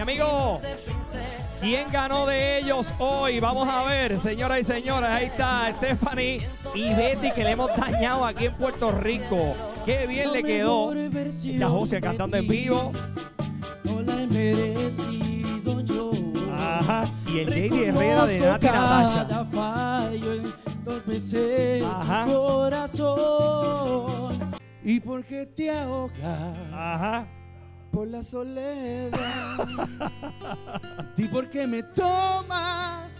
Mi amigo, ¿quién ganó de ellos hoy? Vamos a ver, señoras y señores. Ahí está Stephanie y Betty que le hemos dañado aquí en Puerto Rico. Qué bien le quedó. Está José cantando en vivo. Ajá. Y el JD Herrera de Nati Natacha. Ajá. corazón. ¿Y por qué te ahogas Ajá. Por la soledad? ¿Y por qué me tomas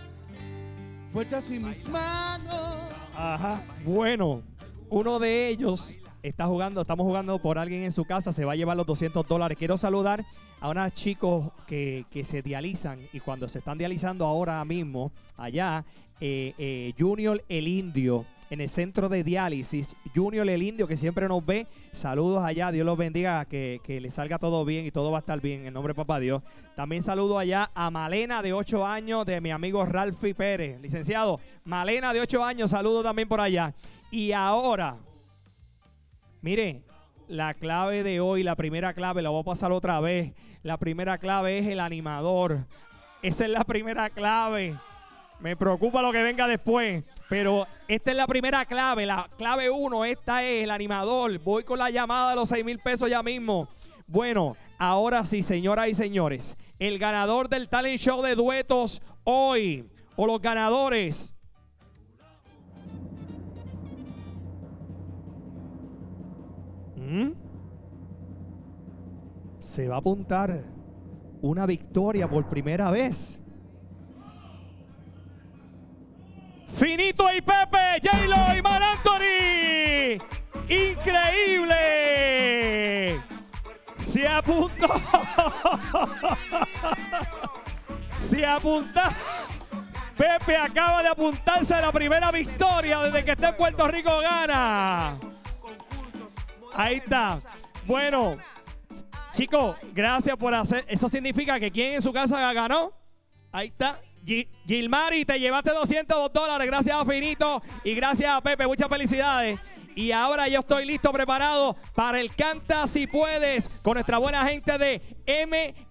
fuerte así mis manos? Ajá. Bueno, uno de ellos está jugando, estamos jugando por alguien en su casa, se va a llevar los 200 dólares. Quiero saludar a unos chicos que, que se dializan y cuando se están dializando ahora mismo, allá, eh, eh, Junior el Indio. En el centro de diálisis, Junior el Indio, que siempre nos ve. Saludos allá, Dios los bendiga, que, que le salga todo bien y todo va a estar bien, en nombre de Papá Dios. También saludo allá a Malena, de 8 años, de mi amigo Ralfi Pérez. Licenciado, Malena, de 8 años, saludo también por allá. Y ahora, mire, la clave de hoy, la primera clave, la voy a pasar otra vez. La primera clave es el animador. Esa es la primera clave. Me preocupa lo que venga después. Pero esta es la primera clave. La clave uno, esta es el animador. Voy con la llamada de los 6 mil pesos ya mismo. Bueno, ahora sí, señoras y señores. El ganador del talent show de duetos hoy. O los ganadores. ¿Mm? Se va a apuntar una victoria por primera vez. Finito y Pepe, J-Lo y Mar Anthony. Increíble. Se apuntó. Se apunta. Pepe acaba de apuntarse a la primera victoria desde que está en Puerto Rico gana. Ahí está. Bueno, chicos, gracias por hacer. Eso significa que quien en su casa ganó. Ahí está. Gi- Gilmari, te llevaste 202 dólares. Gracias a Finito y gracias a Pepe. Muchas felicidades. Y ahora yo estoy listo, preparado para el Canta Si Puedes con nuestra buena gente de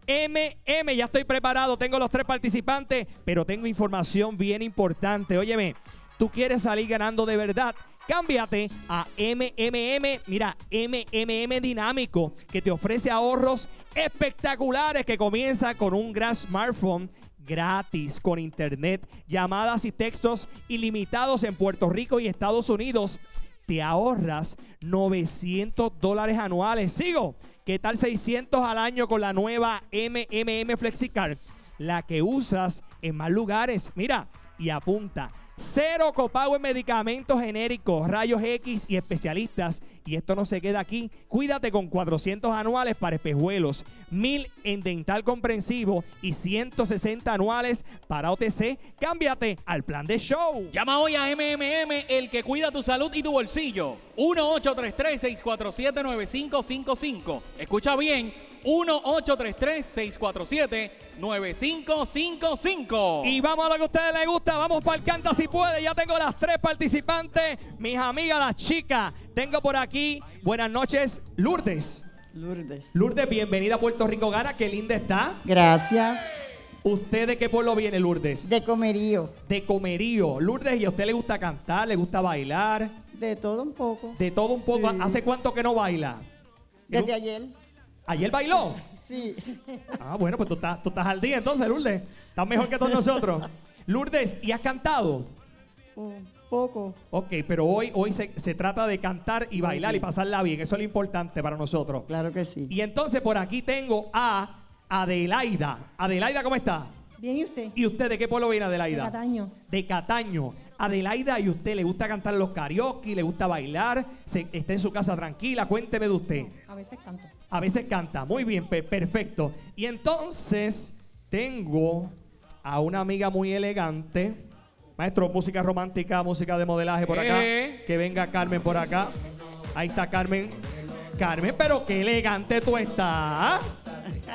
MMM. Ya estoy preparado. Tengo los tres participantes, pero tengo información bien importante. Óyeme, tú quieres salir ganando de verdad. Cámbiate a MMM, mira, MMM Dinámico, que te ofrece ahorros espectaculares que comienza con un gran smartphone gratis con internet, llamadas y textos ilimitados en Puerto Rico y Estados Unidos. Te ahorras 900 dólares anuales. Sigo. ¿Qué tal 600 al año con la nueva MMM FlexiCard? La que usas en más lugares. Mira, y apunta. Cero copago en medicamentos genéricos, rayos X y especialistas. Y esto no se queda aquí. Cuídate con 400 anuales para espejuelos, 1000 en dental comprensivo y 160 anuales para OTC. Cámbiate al plan de show. Llama hoy a MMM, el que cuida tu salud y tu bolsillo. 1-833-647-9555. Escucha bien. 1-833-647-9555. Y vamos a lo que a ustedes les gusta. Vamos para el Canta si puede. Ya tengo las tres participantes. Mis amigas, las chicas. Tengo por aquí. Buenas noches, Lourdes. Lourdes. Lourdes, bienvenida a Puerto Rico Gana. Qué linda está. Gracias. ¿Usted de qué pueblo viene, Lourdes? De comerío. De Comerío. Lourdes, ¿y a usted le gusta cantar? ¿Le gusta bailar? De todo un poco. De todo un poco. Sí. ¿Hace cuánto que no baila? Desde ayer. ¿Ayer bailó? Sí. Ah, bueno, pues tú estás, tú estás al día entonces, Lourdes. Estás mejor que todos nosotros. Lourdes, ¿y has cantado? Un poco. Ok, pero hoy, hoy se, se trata de cantar y bailar y pasarla bien. Eso es lo importante para nosotros. Claro que sí. Y entonces por aquí tengo a Adelaida. Adelaida, ¿cómo está? Bien, ¿y usted? ¿Y usted de qué pueblo viene, De Adelaida? Cataño. De Cataño. Adelaida, ¿y usted le gusta cantar los karaoke? ¿Le gusta bailar? Se- ¿Está en su casa tranquila? Cuénteme de usted. A veces canto. A veces canta. Muy bien, pe- perfecto. Y entonces tengo a una amiga muy elegante. Maestro, música romántica, música de modelaje por acá. Eh. Que venga Carmen por acá. Ahí está Carmen. Carmen, pero qué elegante tú estás.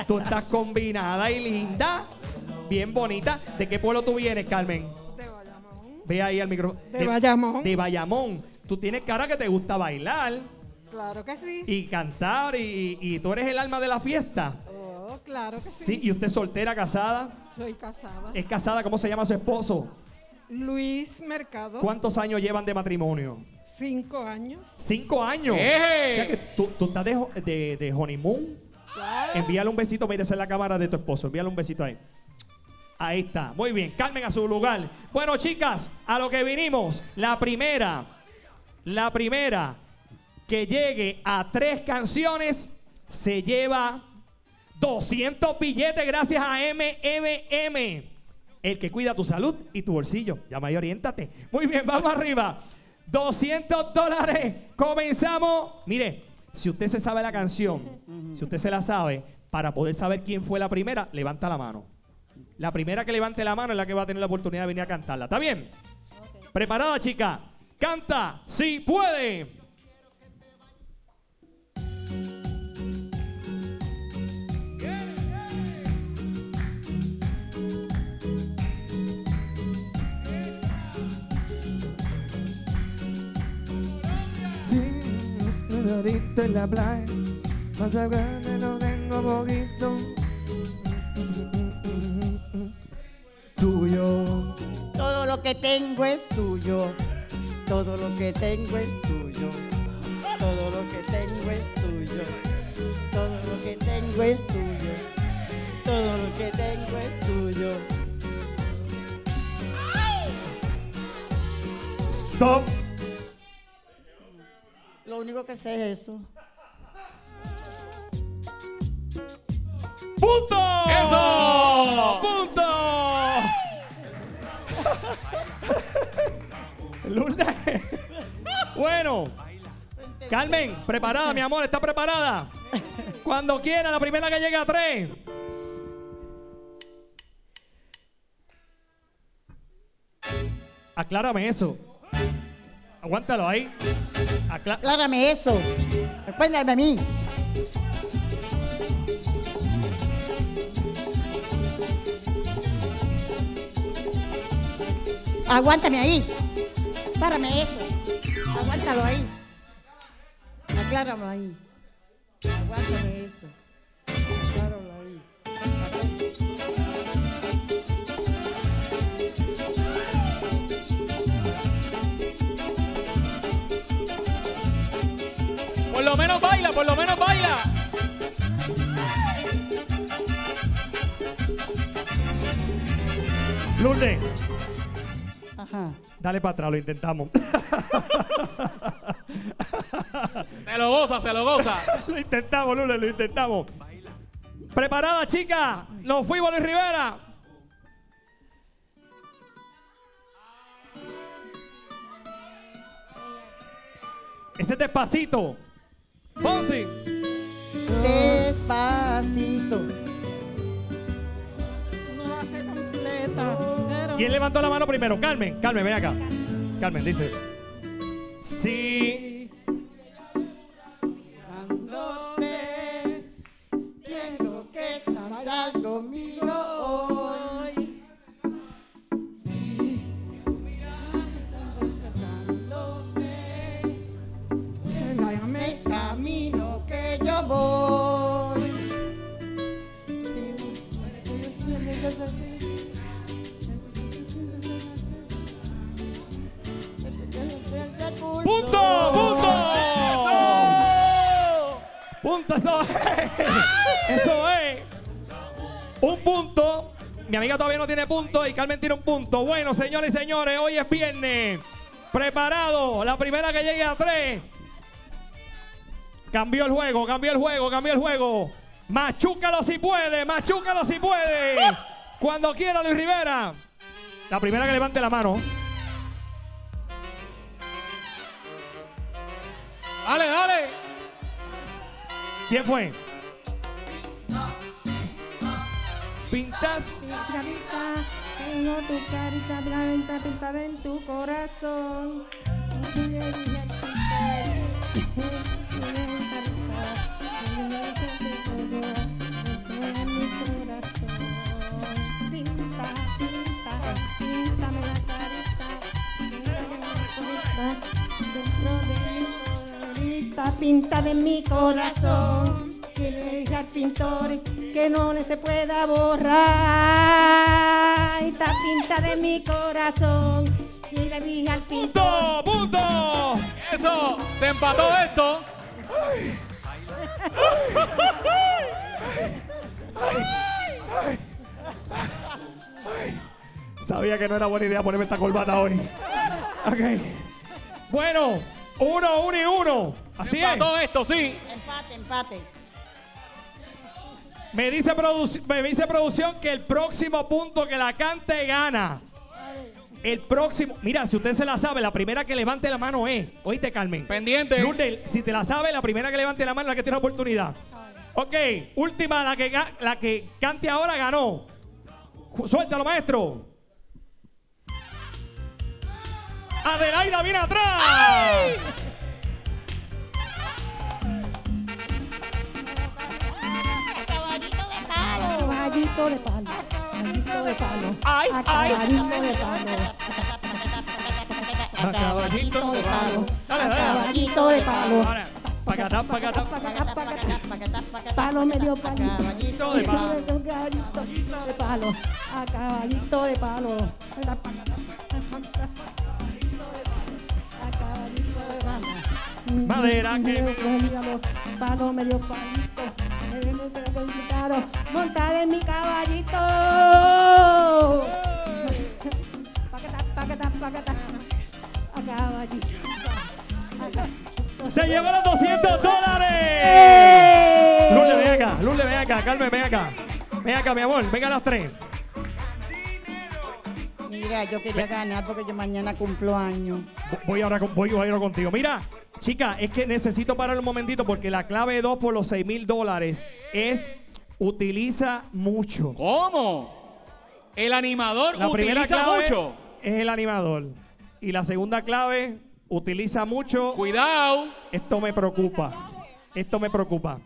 Tú estás combinada y linda. Bien bonita. ¿De qué pueblo tú vienes, Carmen? De. Ve ahí al micrófono. De Bayamón. De Bayamón. Tú tienes cara que te gusta bailar Claro que sí. y cantar y, y tú eres el alma de la fiesta. Oh, Claro que sí. Sí, y usted es soltera, casada. Soy casada. Es casada, ¿cómo se llama su esposo? Luis Mercado. ¿Cuántos años llevan de matrimonio? Cinco años. Cinco años. ¡Eh! O sea que tú, tú estás de, de, de honeymoon. Envíale un besito, mire, esa es la cámara de tu esposo. Envíale un besito ahí. Ahí está. Muy bien. Calmen a su lugar. Bueno, chicas, a lo que vinimos. La primera, la primera que llegue a tres canciones se lleva 200 billetes gracias a MMM. El que cuida tu salud y tu bolsillo. Llama y oriéntate. Muy bien, vamos arriba. 200 dólares. Comenzamos. Mire, si usted se sabe la canción, si usted se la sabe, para poder saber quién fue la primera, levanta la mano. La primera que levante la mano es la que va a tener la oportunidad de venir a cantarla. ¿Está bien? ¿Preparada, chica? Canta, si puede. Sí, ahorita en la playa, más grande no tengo poquito. Que tengo es tuyo. Todo lo que tengo es tuyo. Todo lo que tengo es tuyo. Todo lo que tengo es tuyo. Todo lo que tengo es tuyo. Stop. Lo único que sé es eso. ¡Punto! ¡Eso! Lourdes. Bueno. Carmen, preparada, mi amor, ¿está preparada? Cuando quiera, la primera que llegue a tres. Aclárame eso. Aguántalo ahí. Aclárame eso. Recuérdame a mí. Aguántame ahí. Párame eso. Aguántalo ahí. Acláralo ahí. Aguántame eso. Acláralo ahí. Por lo menos baila, por lo menos baila. Lourdes, Ajá. Dale para atrás, lo intentamos. Se lo goza, se lo goza. lo intentamos, Lourdes, lo intentamos. ¿Preparada, chica? Nos fuimos, Luis Rivera. Ese es despacito. Fonsi. Despacito. ¿Quién levantó la mano primero? Carmen, Carmen, ven acá. Carmen, dice. Sí. Dándote, quiero que cantas conmigo hoy. Dame el camino que yo voy. Eso es. Eso es. Un punto. Mi amiga todavía no tiene punto y Carmen tiene un punto. Bueno, señores y señores, hoy es viernes. Preparado. La primera que llegue a tres. Cambió el juego, cambió el juego, cambió el juego. Machúcalo si puede, machúcalo si puede. Cuando quiera, Luis Rivera. La primera que levante la mano. Dale, dale. ¿Quién fue? Pintas. Tengo tu carita blanca pintada en tu corazón. Carita, pinta de mi corazón. que le dije al pintor que no le se pueda borrar. Esta pinta de mi corazón. Y le dije al pintor. ¡Punto! ¡Punto! Eso, se empató esto. Sabía que no era buena idea ponerme esta corbata hoy. Ok. Bueno, uno, uno y uno. Así es. Empató esto, sí. Empate, empate. Me dice, produc- me dice producción que el próximo punto que la cante gana. El próximo. Mira, si usted se la sabe, la primera que levante la mano es. Oíste, Carmen. Pendiente. Lourdes, si te la sabe, la primera que levante la mano es la que tiene oportunidad. Ok, última, la que, la que cante ahora ganó. Suéltalo, maestro. Adelaida viene atrás. Caballito de palo. Caballito de palo. Ay, A ay. caballito de palo. A caballito de palo. A caballito de palo. Ahora, pacatá, pacatá. Pacatá, pacatá. Palo medio palito. Caballito de palo. Caballito de palo. A caballito de palo. Madera que me- Míralo, Palo medio palito. Claro, montar en mi caballito. A caballito. A caballito. Se llevó los 200 dólares. ¡Eh! Lule, ven acá. Lule, ven acá. Carmen, ven acá. Ven acá, mi amor. Venga a las tres. Mira, yo quería ganar porque yo mañana cumplo años. Voy ahora, con- voy ahora contigo. Mira, chica, es que necesito parar un momentito porque la clave 2 por los 6 mil dólares es utiliza mucho. ¿Cómo? El animador La primera utiliza clave mucho. es el animador. Y la segunda clave, utiliza mucho. Cuidado. Esto me preocupa. Esto me preocupa.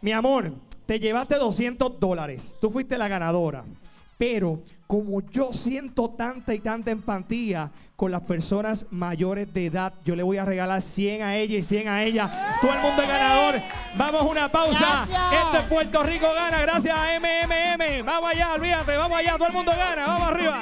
Mi amor, te llevaste 200 dólares. Tú fuiste la ganadora. Pero como yo siento tanta y tanta empatía con las personas mayores de edad, yo le voy a regalar 100 a ella y 100 a ella. Todo el mundo es ganador. Vamos a una pausa. Gracias. Este es Puerto Rico gana gracias a MMM. Vamos allá, olvídate, vamos allá. Todo el mundo gana. Vamos arriba.